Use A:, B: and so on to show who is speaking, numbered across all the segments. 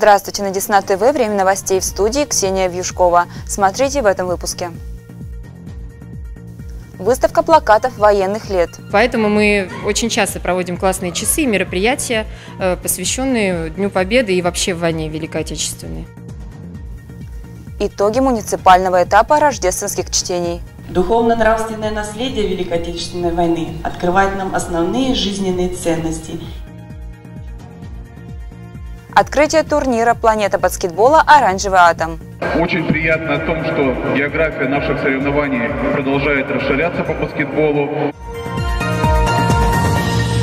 A: Здравствуйте, на Десна ТВ. Время новостей в студии Ксения Вьюшкова. Смотрите в этом выпуске. Выставка плакатов военных лет.
B: Поэтому мы очень часто проводим классные часы и мероприятия, э, посвященные Дню Победы и вообще войне Великой Отечественной.
A: Итоги муниципального этапа рождественских чтений.
C: Духовно-нравственное наследие Великой Отечественной войны открывает нам основные жизненные ценности
A: Открытие турнира «Планета баскетбола. Оранжевый атом».
D: Очень приятно о том, что география наших соревнований продолжает расширяться по баскетболу.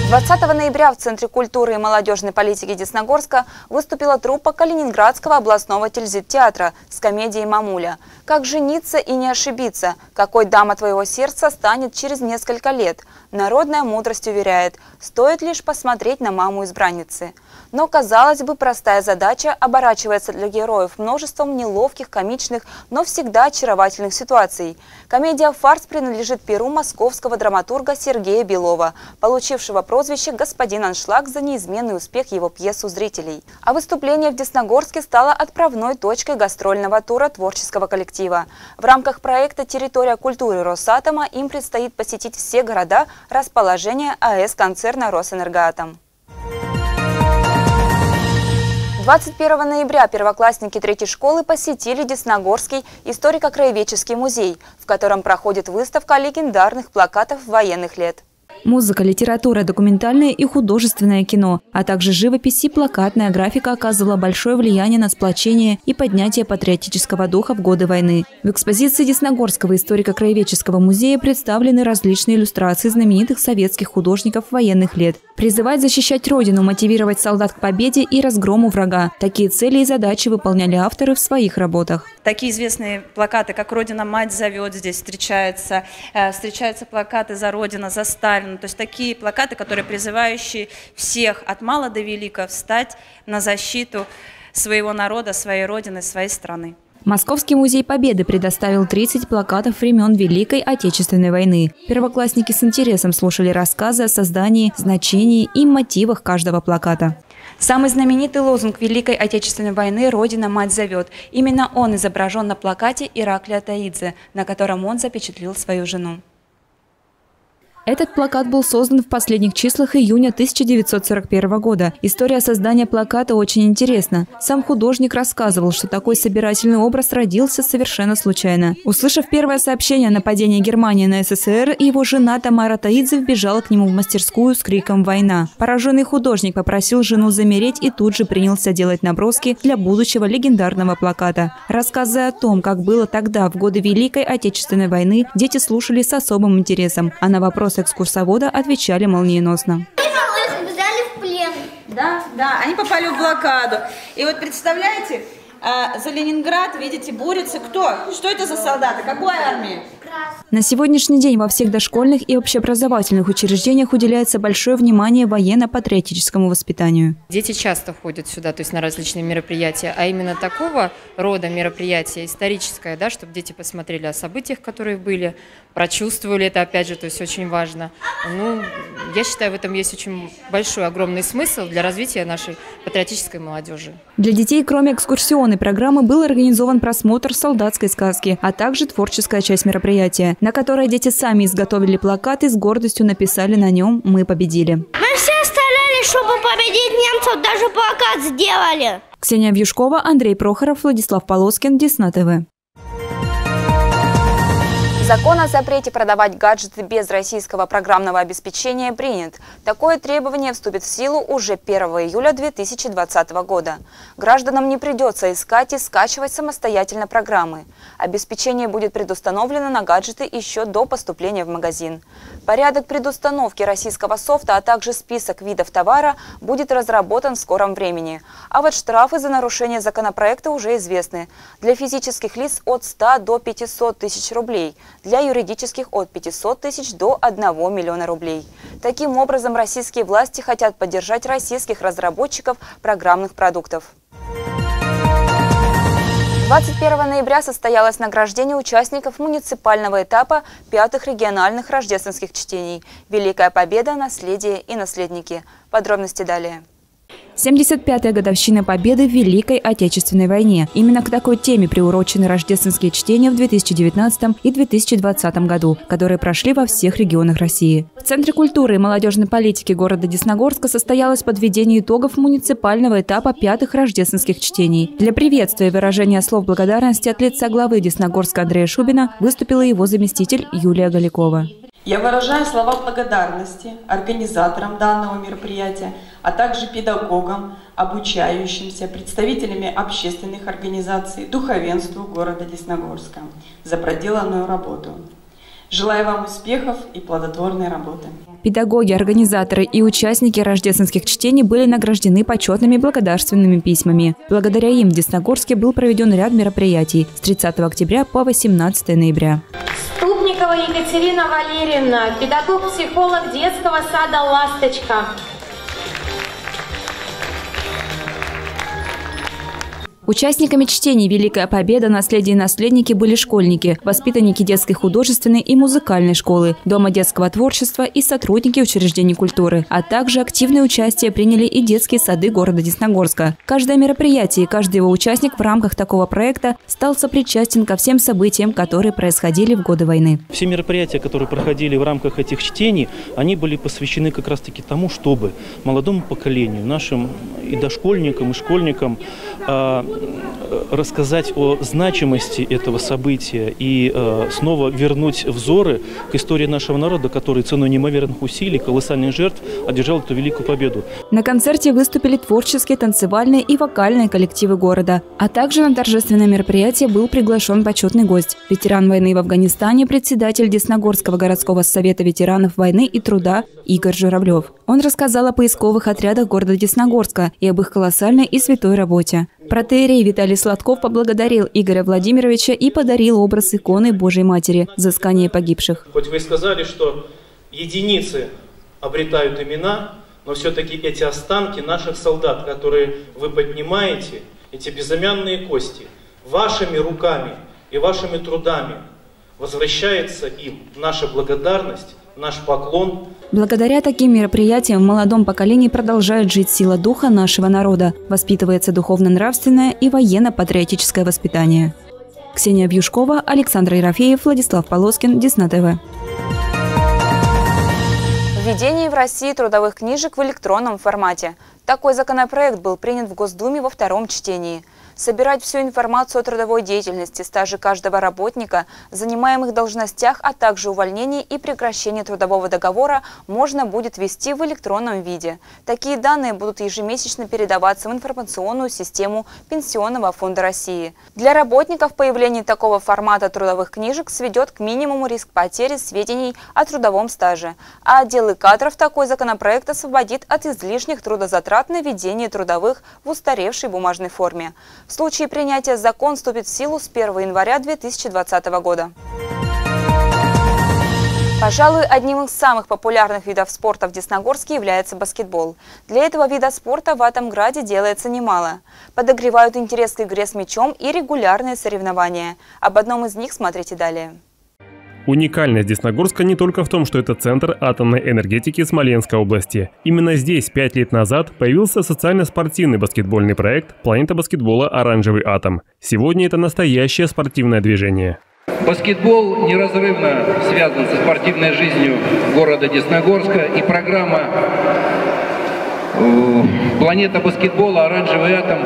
A: 20 ноября в Центре культуры и молодежной политики Десногорска выступила труппа Калининградского областного телезит-театра с комедией «Мамуля». Как жениться и не ошибиться? Какой дама твоего сердца станет через несколько лет? Народная мудрость уверяет, стоит лишь посмотреть на маму избранницы – но, казалось бы, простая задача оборачивается для героев множеством неловких, комичных, но всегда очаровательных ситуаций. Комедия «Фарс» принадлежит перу московского драматурга Сергея Белова, получившего прозвище «Господин Аншлаг» за неизменный успех его пьес у зрителей. А выступление в Десногорске стало отправной точкой гастрольного тура творческого коллектива. В рамках проекта «Территория культуры Росатома» им предстоит посетить все города расположения АЭС концерна «Росэнергоатом». 21 ноября первоклассники третьей школы посетили Десногорский историко-краеведческий музей, в котором проходит выставка легендарных плакатов военных лет.
E: Музыка, литература, документальное и художественное кино, а также живопись и плакатная графика оказывала большое влияние на сплочение и поднятие патриотического духа в годы войны. В экспозиции Десногорского историко-краеведческого музея представлены различные иллюстрации знаменитых советских художников военных лет. Призывать защищать Родину, мотивировать солдат к победе и разгрому врага. Такие цели и задачи выполняли авторы в своих работах.
F: Такие известные плакаты, как «Родина мать зовет» здесь встречаются. Э, встречаются плакаты «За Родина», «За Сталин», Сталину. То есть такие плакаты, которые призывающие всех от мала до велика встать на защиту своего народа, своей родины, своей страны.
E: Московский музей Победы предоставил 30 плакатов времен Великой Отечественной войны. Первоклассники с интересом слушали рассказы о создании, значении и мотивах каждого плаката.
A: Самый знаменитый лозунг Великой Отечественной войны «Родина, мать зовет». Именно он изображен на плакате Ираклия Таидзе, на котором он запечатлил свою жену.
E: Этот плакат был создан в последних числах июня 1941 года. История создания плаката очень интересна. Сам художник рассказывал, что такой собирательный образ родился совершенно случайно. Услышав первое сообщение о нападении Германии на СССР, его жена Тамара Таидзе вбежала к нему в мастерскую с криком «Война!». Пораженный художник попросил жену замереть и тут же принялся делать наброски для будущего легендарного плаката. Рассказывая о том, как было тогда, в годы Великой Отечественной войны, дети слушали с особым интересом, а на вопрос экскурсовода отвечали молниеносно.
G: Их взяли в плен.
F: Да, да, они попали в блокаду. И вот представляете, а, за Ленинград, видите, борется кто? Что это за солдаты? Какой армии?
E: На сегодняшний день во всех дошкольных и общеобразовательных учреждениях уделяется большое внимание военно-патриотическому воспитанию.
B: Дети часто ходят сюда, то есть на различные мероприятия, а именно такого рода мероприятия историческое, да, чтобы дети посмотрели о событиях, которые были, прочувствовали это, опять же, то есть очень важно. Ну, я считаю, в этом есть очень большой, огромный смысл для развития нашей патриотической молодежи.
E: Для детей, кроме экскурсионной программы, был организован просмотр солдатской сказки, а также творческая часть мероприятия на которой дети сами изготовили плакат и с гордостью написали на нем «Мы победили».
G: Мы все старались, чтобы победить немцев, даже плакат сделали.
E: Ксения Вьюшкова, Андрей Прохоров, Владислав Полоскин, Десна ТВ.
A: Закон о запрете продавать гаджеты без российского программного обеспечения принят. Такое требование вступит в силу уже 1 июля 2020 года. Гражданам не придется искать и скачивать самостоятельно программы. Обеспечение будет предустановлено на гаджеты еще до поступления в магазин. Порядок предустановки российского софта, а также список видов товара будет разработан в скором времени. А вот штрафы за нарушение законопроекта уже известны. Для физических лиц от 100 до 500 тысяч рублей, для юридических от 500 тысяч до 1 миллиона рублей. Таким образом, российские власти хотят поддержать российских разработчиков программных продуктов. 21 ноября состоялось награждение участников муниципального этапа пятых региональных рождественских чтений «Великая Победа. Наследие и наследники». Подробности далее. 75-я годовщина победы в Великой Отечественной войне. Именно к такой теме приурочены рождественские чтения в 2019 и 2020 году, которые прошли во всех регионах России. В Центре культуры и молодежной политики города Десногорска состоялось подведение итогов муниципального этапа пятых рождественских чтений. Для приветствия и выражения слов благодарности от лица главы Десногорска Андрея Шубина выступила его заместитель Юлия Галикова.
C: Я выражаю слова благодарности организаторам данного мероприятия, а также педагогам, обучающимся, представителями общественных организаций, духовенству города Десногорска за проделанную работу. Желаю вам успехов и плодотворной работы.
A: Педагоги, организаторы и участники рождественских чтений были награждены почетными благодарственными письмами. Благодаря им в Десногорске был проведен ряд мероприятий с 30 октября по 18 ноября.
H: Ступникова Екатерина Валерьевна, педагог-психолог детского сада «Ласточка».
A: Участниками чтений «Великая победа. Наследие и наследники» были школьники, воспитанники детской художественной и музыкальной школы, Дома детского творчества и сотрудники учреждений культуры. А также активное участие приняли и детские сады города Десногорска. Каждое мероприятие и каждый его участник в рамках такого проекта стал сопричастен ко всем событиям, которые происходили в годы войны.
I: Все мероприятия, которые проходили в рамках этих чтений, они были посвящены как раз-таки тому, чтобы молодому поколению, нашим и дошкольникам, и школьникам а, рассказать о значимости этого события и э, снова вернуть взоры к истории нашего народа, который ценой неимоверных усилий, колоссальных жертв одержал эту великую победу.
A: На концерте выступили творческие, танцевальные и вокальные коллективы города. А также на торжественное мероприятие был приглашен почетный гость – ветеран войны в Афганистане, председатель Десногорского городского совета ветеранов войны и труда Игорь Журавлев. Он рассказал о поисковых отрядах города Десногорска и об их колоссальной и святой работе. Протеерей Виталий Сладков поблагодарил Игоря Владимировича и подарил образ иконы Божьей Матери – взыскания погибших.
J: Хоть вы сказали, что единицы обретают имена, но все-таки эти останки наших солдат, которые вы поднимаете, эти безымянные кости, вашими руками и вашими трудами возвращается им наша благодарность наш поклон.
A: Благодаря таким мероприятиям в молодом поколении продолжает жить сила духа нашего народа, воспитывается духовно-нравственное и военно-патриотическое воспитание. Ксения Бьюшкова, Александр Ерофеев, Владислав Полоскин, Десна ТВ.
K: Введение в России трудовых книжек в электронном формате. Такой законопроект был принят в Госдуме во втором чтении – собирать всю информацию о трудовой деятельности, стаже каждого работника, занимаемых должностях, а также увольнении и прекращении трудового договора можно будет вести в электронном виде. Такие данные будут ежемесячно передаваться в информационную систему Пенсионного фонда России. Для работников появление такого формата трудовых книжек сведет к минимуму риск потери сведений о трудовом стаже, а отделы кадров такой законопроект освободит от излишних трудозатрат на ведение трудовых в устаревшей бумажной форме. В случае принятия закон вступит в силу с 1 января 2020 года. Пожалуй, одним из самых популярных видов спорта в Десногорске является баскетбол. Для этого вида спорта в Атомграде делается немало. Подогревают интерес к игре с мячом и регулярные соревнования. Об одном из них смотрите далее.
L: Уникальность Десногорска не только в том, что это центр атомной энергетики Смоленской области. Именно здесь пять лет назад появился социально-спортивный баскетбольный проект «Планета баскетбола «Оранжевый атом». Сегодня это настоящее спортивное движение.
M: Баскетбол неразрывно связан со спортивной жизнью города Десногорска и программа э, Планета баскетбола «Оранжевый атом»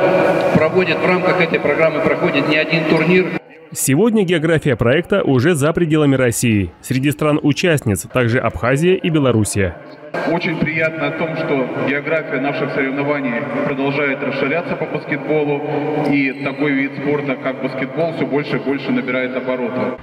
M: проводит в рамках этой программы проходит не один турнир.
L: Сегодня география проекта уже за пределами России. Среди стран-участниц также Абхазия и Белоруссия.
D: Очень приятно о том, что география наших соревнований продолжает расширяться по баскетболу, и такой вид спорта, как баскетбол, все больше и больше набирает обороты.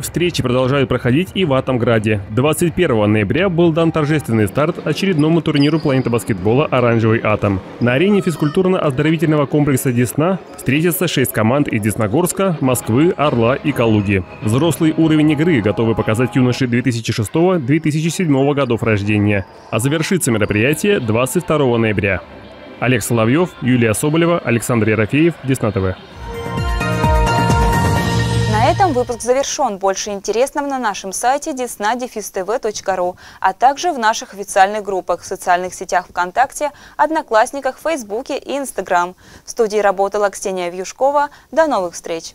L: Встречи продолжают проходить и в Атомграде. 21 ноября был дан торжественный старт очередному турниру планеты баскетбола «Оранжевый атом». На арене физкультурно-оздоровительного комплекса «Десна» встретятся шесть команд из Десногорска, Москвы, Орла и Калуги. Взрослый уровень игры готовы показать юноши 2006-2007 годов рождения. А завершится мероприятие 22 ноября. Олег Соловьев, Юлия Соболева, Александр Ерофеев, Десна ТВ
A: этом выпуск завершен. Больше интересного на нашем сайте desna-tv.ru, а также в наших официальных группах в социальных сетях ВКонтакте, Одноклассниках, Фейсбуке и Инстаграм. В студии работала Ксения Вьюшкова. До новых встреч!